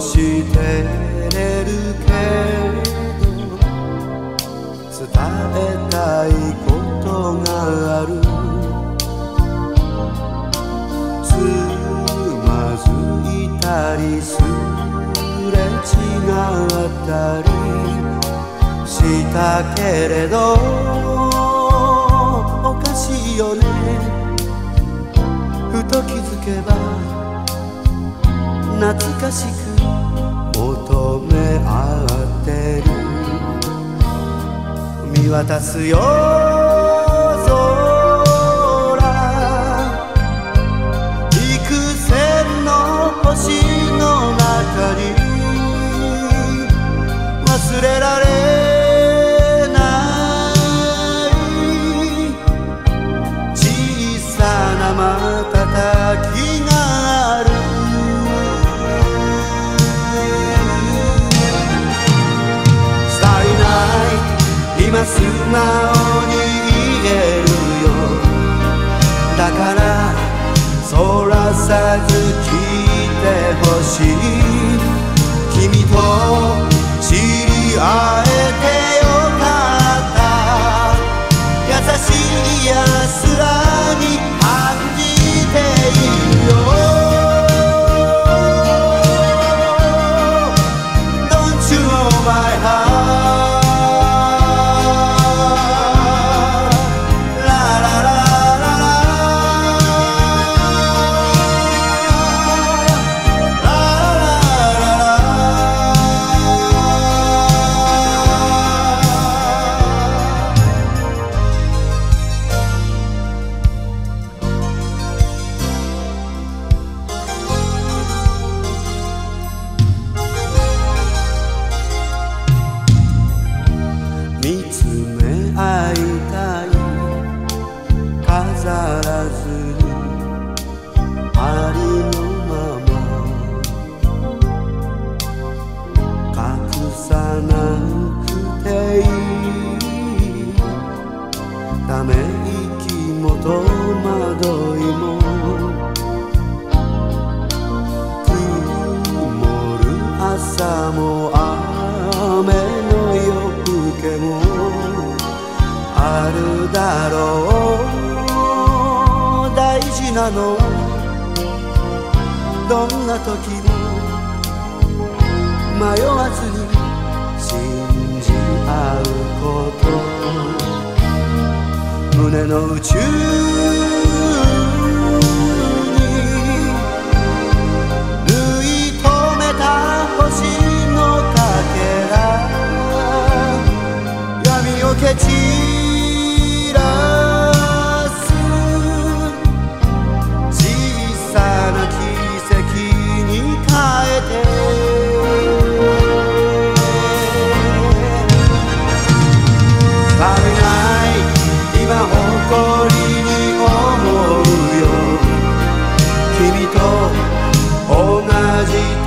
してれるけど伝えたいことがある。つまずいたりすれ違ったりしたけれどおかしいよね。ふと気づけば懐かしく合ってる。見渡すよ。今素直に言えるよ。だからそらさず聞いてほしい。君と知り合えつめ合いたい。飾らずにありのまま。隠さなくていい。ため息も戸惑いも。曇る朝も。あるだろう。大事なの。どんな時も迷わずに信じ合うこと。胸の宇宙。verdade